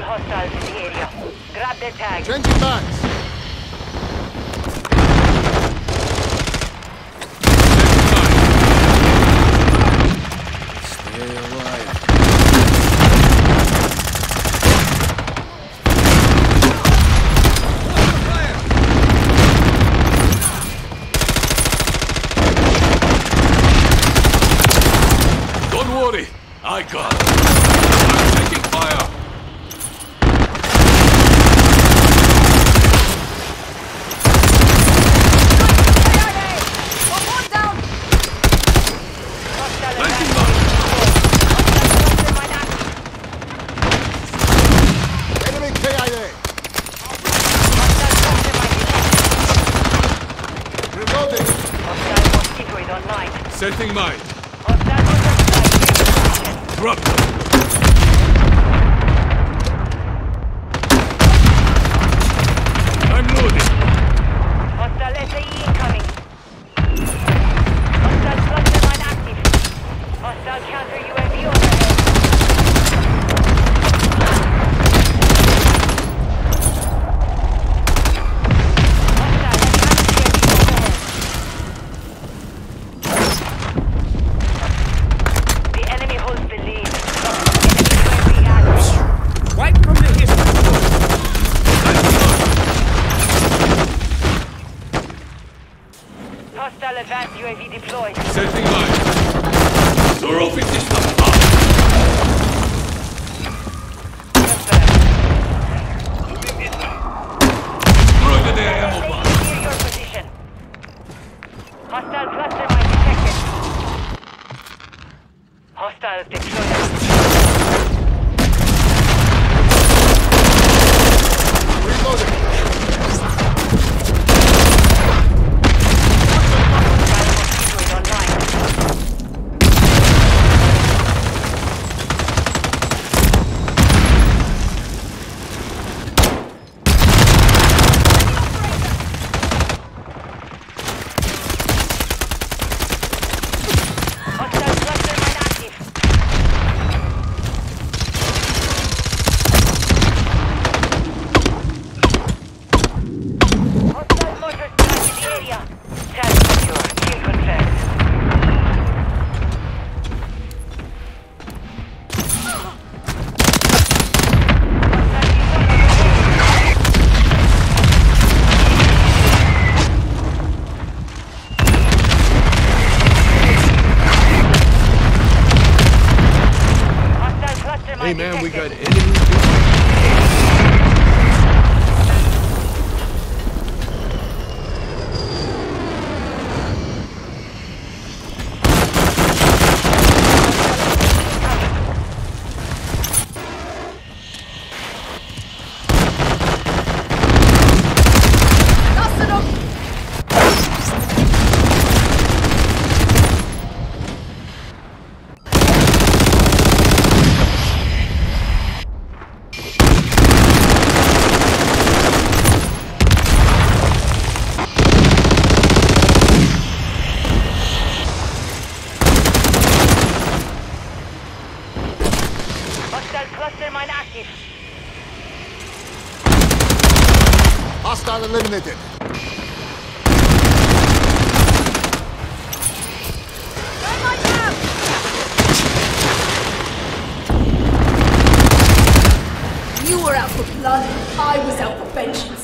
hostiles in the area. Grab their tags. Changing backs. Stay alive. Don't worry, I got it. I'm taking fire. Hostile Planting advance. mine. Cluster mine active. Enemy KIA. Hostile cluster mine detected. Reloading. Hostile mosquito is online. Setting mine. Drop them. I'm loading. Hostile SAE incoming. Hostile cluster mine active. Hostile counter UAV overhead. Hostile advanced UAV overhead. The enemy holds the lead. Enemy UAV active. Right from the hip. Hostile advanced UAV deployed. Setting mine. Trophy system up. Confirmed. Throw the ammo. Stay near your position. Hostile cluster mine detected. Hostiles deployed. Hostile cluster mine active. Hostile eliminated. You were out for blood, I was out for vengeance.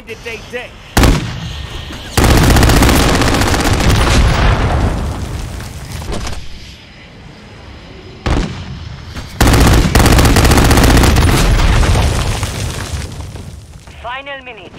Ended they day. Final minute.